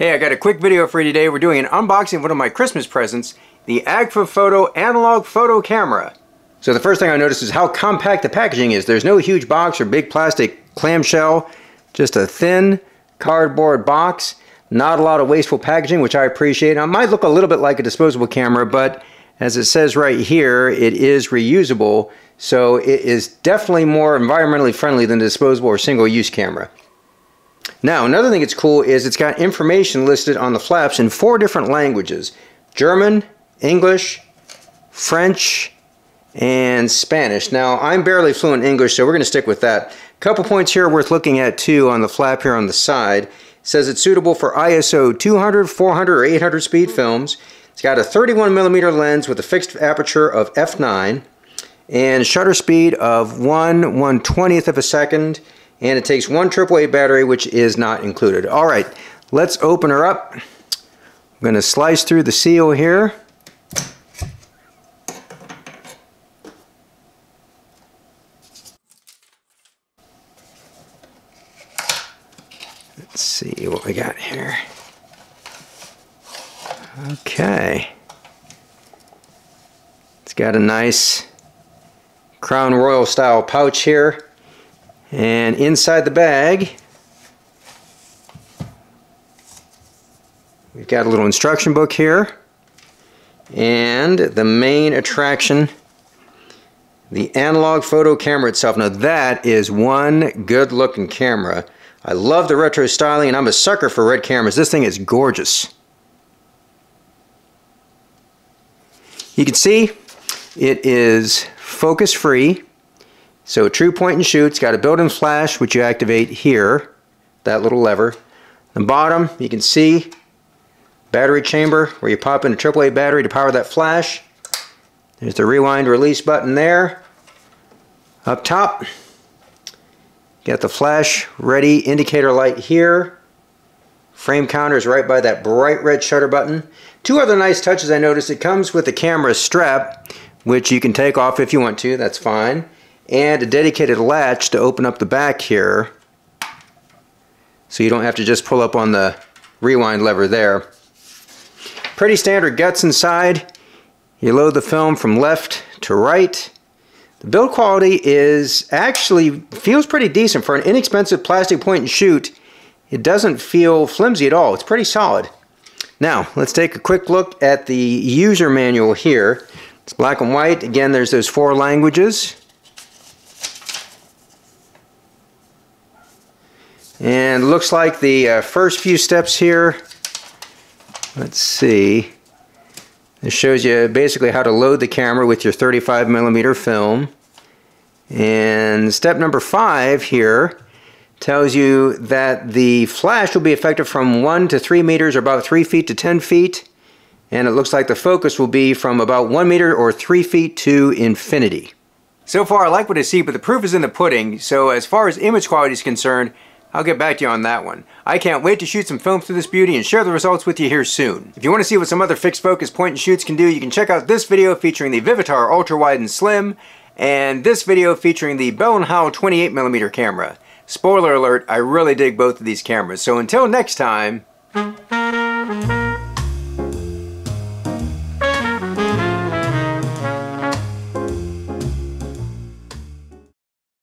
Hey, I got a quick video for you today. We're doing an unboxing of one of my Christmas presents, the Agfa Photo Analog Photo Camera. So the first thing I noticed is how compact the packaging is. There's no huge box or big plastic clamshell, just a thin cardboard box. Not a lot of wasteful packaging, which I appreciate. Now, it might look a little bit like a disposable camera, but as it says right here, it is reusable. So it is definitely more environmentally friendly than a disposable or single-use camera. Now, another thing that's cool is it's got information listed on the flaps in four different languages. German, English, French, and Spanish. Now, I'm barely fluent in English, so we're going to stick with that. A couple points here worth looking at, too, on the flap here on the side says it's suitable for ISO 200, 400, or 800 speed films. It's got a 31 millimeter lens with a fixed aperture of f9 and shutter speed of 1 120th of a second and it takes one AAA battery which is not included. Alright, let's open her up. I'm going to slice through the seal here. Let's see what we got here. Okay. It's got a nice Crown Royal style pouch here. And inside the bag, we've got a little instruction book here. And the main attraction, the analog photo camera itself. Now that is one good looking camera. I love the retro styling and I'm a sucker for red cameras. This thing is gorgeous. You can see it is focus free. So true point and shoot. It's got a built-in flash which you activate here. That little lever. The bottom you can see battery chamber where you pop in a AAA battery to power that flash. There's the rewind release button there. Up top Got the flash ready indicator light here. Frame counter is right by that bright red shutter button. Two other nice touches I noticed. It comes with the camera strap, which you can take off if you want to, that's fine. And a dedicated latch to open up the back here. So you don't have to just pull up on the rewind lever there. Pretty standard guts inside. You load the film from left to right. The build quality is actually feels pretty decent for an inexpensive plastic point and shoot. It doesn't feel flimsy at all. It's pretty solid. Now, let's take a quick look at the user manual here. It's black and white. Again, there's those four languages. And looks like the uh, first few steps here, let's see, this shows you basically how to load the camera with your 35 millimeter film. And step number five here tells you that the flash will be effective from 1 to 3 meters or about 3 feet to 10 feet. And it looks like the focus will be from about 1 meter or 3 feet to infinity. So far I like what I see, but the proof is in the pudding. So as far as image quality is concerned, I'll get back to you on that one. I can't wait to shoot some film through this beauty and share the results with you here soon. If you want to see what some other fixed focus point and shoots can do, you can check out this video featuring the Vivitar Ultra Wide and Slim, and this video featuring the Bell & Howell 28mm camera. Spoiler alert, I really dig both of these cameras, so until next time,